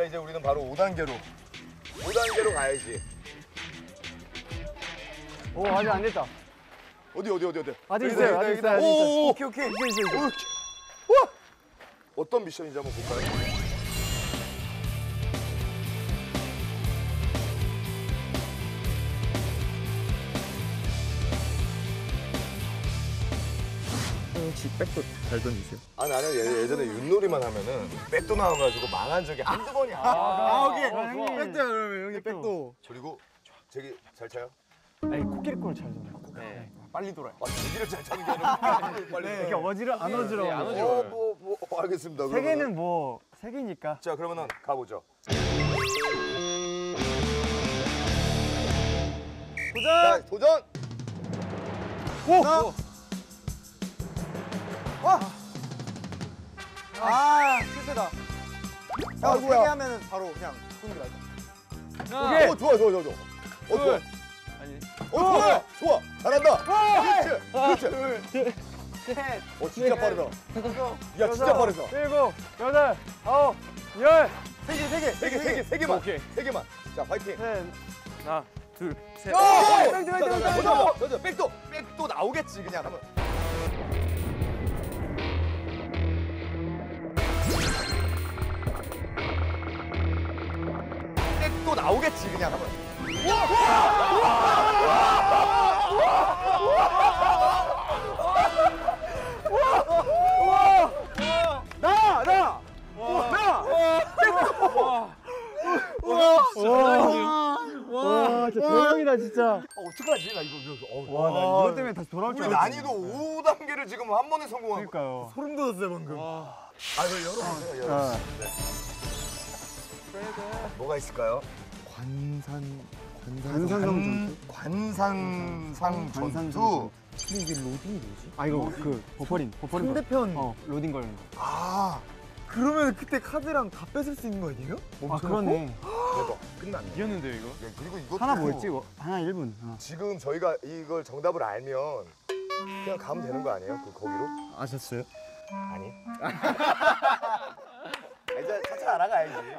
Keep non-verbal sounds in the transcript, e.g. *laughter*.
자 이제 우리는 바로 5단계로 5단계로 가야지. 오 아직 안 됐다. 어디 어디 어디 어디. 아직 여기다, 있어요, 여기다, 아직 여기다. 있어요, 아직 오, 있어요. 오. 오케이 오케이. 이제 이제 이제. 어떤 미션인지 한번 볼까요? 혹시 백도 잘 던지세요? 아 나는 예, 예전에 윷놀이만 하면은 백도 나와가지고 망한 적이 한두 번이야. 아 오케이. 백도야 그러면 형님 백도. 그리고 저기 잘 차요? 아니 코끼리꼴 잘 돌아. 네. 빨리 돌아요. 아 저기를 잘 차는 게 아니라 빨리. 이렇게 어지러 안 어지러워. 안요 어, 뭐, 뭐, 어, 알겠습니다. 세. 개는 뭐 세 개니까. 자 그러면은 가보죠. 도전. 자 도전. 오. 아 실패다. 형 아이고야. 세개 하면은 바로 그냥 쏘는 게 나을 오케이. 어 좋아 좋아 좋아 좋아. 어 좋아. 아니. 어 좋아 좋아 잘한다. 그렇지 그렇지. 셋. 어 진짜 빠르다. 야 진짜 여섯, 빠르다. 일곱, 여덟, 아홉, 열. 세 개 세 개 세 개 세 개 세 개만 오케이. 세 개만. 자 파이팅. 셋. 하나, 둘, 셋. 오! 백도, 백도. 백도 백도 나오겠지 그냥 백도 나오겠지 그냥 하면. 나, 나, 나. 와, 진짜 대박이다 진짜. 어, 어떡하지 나 이거 이거. 어, 와, 나 이것 때문에 다시 돌아올 줄 우리 알았어. 난이도 5단계를 지금 한 번에 성공한 거. 그러니까요. 소름 돋았어요 방금. 아, 이거 열어보세요. 자, 열어. 뭐가 있을까요? 관산 관산성 관산상 관산성 전투. 근데 이게 로딩이 뭐지? 아 이거 그 버퍼링, 버퍼링. 거. 상대편 어, 로딩 걸는 거. 아, 그러면 그때 카드랑 다 뺏을 수 있는 거 아니에요? 아 그러네. 대박. 끝났네. 이겼는데요 이거? 예, 그리고 이것도 하나 뭐였지? 이거? 하나 1분. 어. 지금 저희가 이걸 정답을 알면 그냥 가면 되는 거 아니에요? 그 거기로? 아셨어요? 아니. *laughs* 이제 차차 알아가야지. 차차 알아가야지.